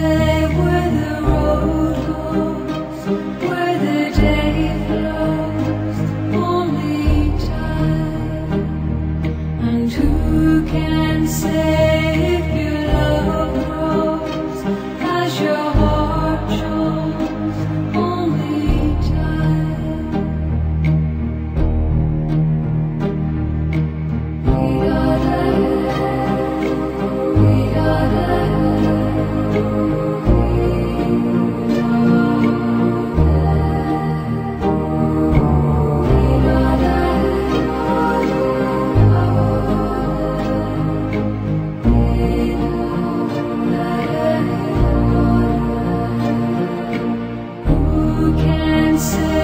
say can say